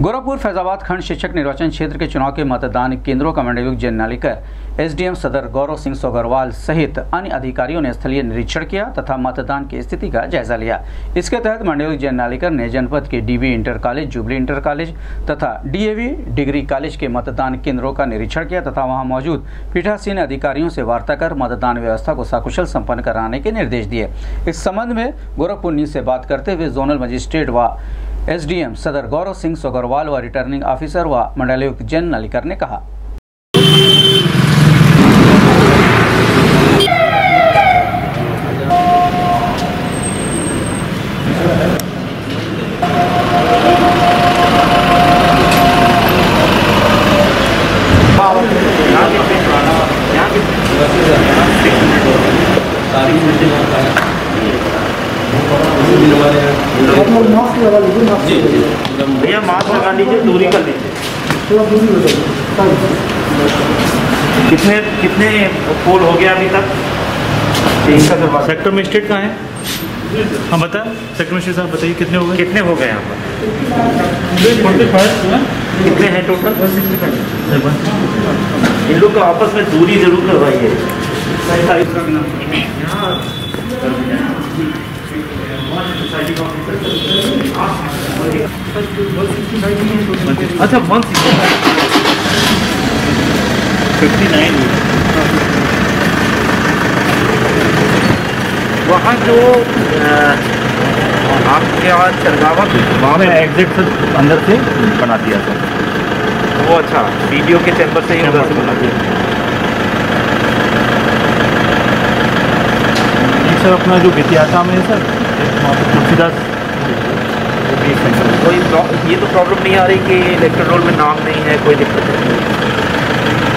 गोरखपुर, फैजाबाद खंड शिक्षक निर्वाचन क्षेत्र के चुनाव के मतदान केंद्रों का मंडलिक जननालिकर एसडीएम सदर गौरव सिंह सोगरवाल सहित अन्य अधिकारियों ने स्थलीय निरीक्षण किया तथा मतदान की स्थिति का जायजा लिया। इसके तहत मंडलिक जननालिकर ने जनपद के DB inter college, Jubilee inter college तथा डीएवी डिग्री कॉलेज के मतदान केंद्रों का निरीक्षण किया तथा वहाँ मौजूद पीठासीन अधिकारियों से वार्ता कर मतदान व्यवस्था को सकुशल संपन्न कराने के निर्देश दिए। इस संबंध में गोरखपुर न्यूज़ से बात करते हुए जोनल मजिस्ट्रेट व एसडीएम सदर गौरव सिंह सोगरवाल व रिटर्निंग ऑफिसर व मंडलायुक्त जैन नालिकर ने कहा। भैया मास्क लगा लीजिए दूरी कर लीजिए कितने कितने पोल हो गया अभी तक सेक्टर मजिस्ट्रेट कहाँ है? हाँ बता सेक्टर मजिस्ट्रेट साहब बताइए कितने हो गए? कितने हो गए यहाँ पर? कितने हैं टोटल इन लोग का आपस में दूरी ज़रूर करवाइए। अच्छा वन फिफ्टी नाइन वहाँ जो आपके यहाँ चरगावा वहाँ में एग्जिट से अंदर से बना दिया था। वो अच्छा वीडियो के चैम्बर से ही उधर से बना दिया। सर अपना जो बितियाता में है सर वहाँ पे तुलसीदास। कोई ये तो प्रॉब्लम नहीं आ रही कि इलेक्ट्रल रोल में नाम नहीं है कोई दिक्कत नहीं। है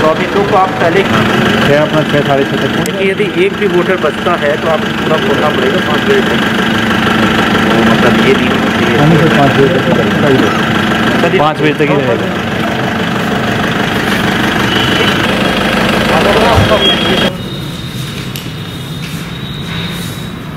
तो लोग को आप पहले छः अपना छः साढ़े छः तक देखिए यदि एक भी वोटर बचता है तो आपको पूरा खोलना पड़ेगा पाँच बजे तक। तो मतलब ये नहीं होना चाहिए पाँच बजे तक पाँच बजे तक। ही रहेगा।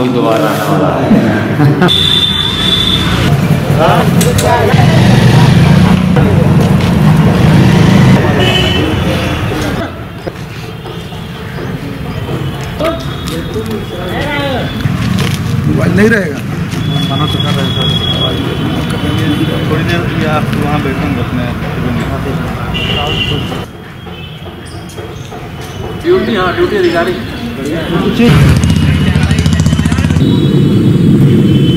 कोई दोबारा। आने वाला है नहीं रहेगा। खाना तो कर रहे थोड़ी देर या आप वहाँ बैठेंगे अपने ड्यूटी हाँ ड्यूटी अधिकारी 何?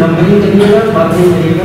नंबरिंग करिएगा बात नहीं करिएगा।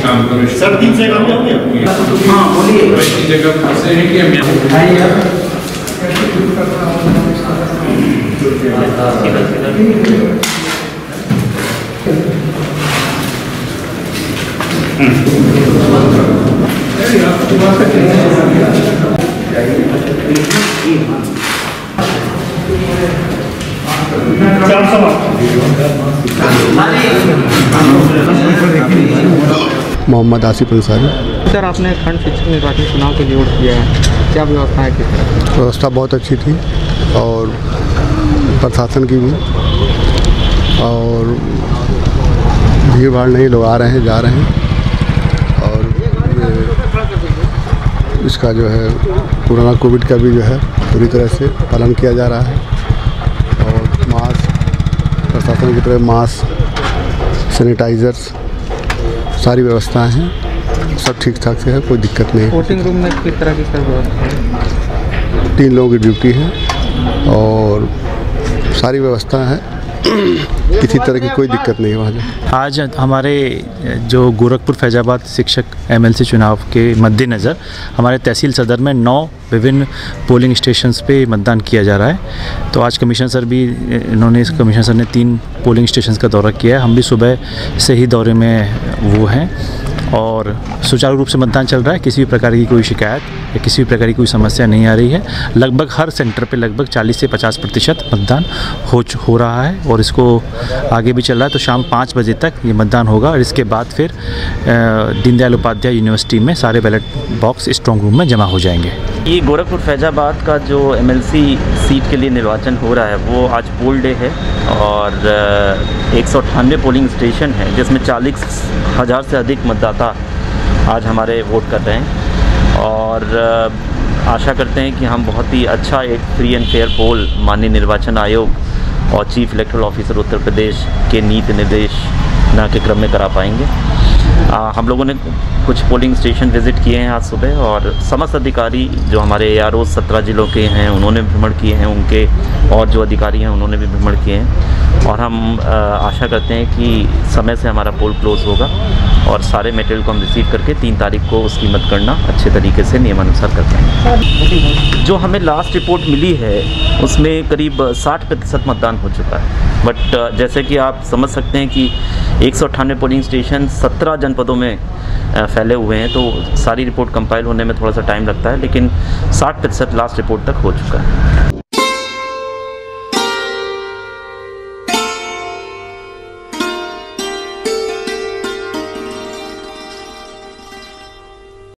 काम करो सर तीन से काम हाँ बोलिए। ऐसी जगह फंसे हैं कि हम यहाँ मोहम्मद आसिफ अंसारी। सर आपने खंड शिक्षक निर्वाचन चुनाव के लिए वोट किया है। क्या व्यवस्था है किस व्यवस्था बहुत अच्छी थी और प्रशासन की भी। और भीड़ भाड़ नहीं लोग आ रहे हैं जा रहे हैं। और इसका जो है पुराना कोविड का भी जो है पूरी तरह से पालन किया जा रहा है। और मास्क प्रशासन की तरफ़ मास्क सैनिटाइज़र्स सारी व्यवस्थाएँ हैं सब ठीक ठाक से है कोई दिक्कत नहीं है। वोटिंग रूम में किस तरह की सब व्यवस्था तीन लोगों की ड्यूटी है और सारी व्यवस्था है। किसी तरह की कोई दिक्कत नहीं वहाँ आज हमारे, जो गोरखपुर फैजाबाद शिक्षक एमएलसी चुनाव के मद्देनज़र हमारे तहसील सदर में नौ विभिन्न पोलिंग स्टेशंस पे मतदान किया जा रहा है। तो आज कमिश्नर सर भी, इन्होंने इस कमिश्नर सर ने तीन पोलिंग स्टेशंस का दौरा किया है। हम भी सुबह से ही दौरे में वो हैं और सुचारू रूप से मतदान चल रहा है। किसी भी प्रकार की कोई शिकायत या किसी भी प्रकार की कोई समस्या नहीं आ रही है। लगभग हर सेंटर पे लगभग 40 से 50 प्रतिशत मतदान हो हो रहा है और इसको आगे भी चल रहा है। तो शाम पाँच बजे तक ये मतदान होगा और इसके बाद फिर दीनदयाल उपाध्याय यूनिवर्सिटी में सारे बैलेट बॉक्स स्ट्रॉन्ग रूम में जमा हो जाएँगे। ये गोरखपुर फैजाबाद का जो एमएलसी सीट के लिए निर्वाचन हो रहा है, वो आज पोल डे है और एक सौ अट्ठानवे पोलिंग स्टेशन है, जिसमें चालीस हज़ार से अधिक मतदाता आज हमारे वोट कर रहे हैं। और आशा करते हैं कि हम बहुत ही अच्छा एक फ्री एंड फेयर पोल माननीय निर्वाचन आयोग और chief electoral officer Uttar Pradesh के नीति निर्देश ना के क्रम में करा पाएँगे। आ, हम लोगों ने कुछ पोलिंग स्टेशन विज़िट किए हैं आज सुबह और समस्त अधिकारी जो हमारे ए सत्रह ज़िलों के हैं, उन्होंने भ्रमण किए हैं, उनके और जो अधिकारी हैं, उन्होंने भी भ्रमण किए हैं। और हम आशा करते हैं कि समय से हमारा पोल क्लोज़ होगा और सारे मटेरियल को हम रिसीव करके तीन तारीख को उसकी मतगणना अच्छे तरीके से नियमानुसार कर पाएँगे। जो हमें लास्ट रिपोर्ट मिली है, उसमें करीब 60 प्रतिशत मतदान हो चुका है। बट जैसे कि आप समझ सकते हैं कि एक सौ अट्ठानवे पोलिंग स्टेशन 17 जनपदों में फैले हुए हैं तो सारी रिपोर्ट कंपाइल होने में थोड़ा सा टाइम लगता है, लेकिन 60 प्रतिशत लास्ट रिपोर्ट तक हो चुका है।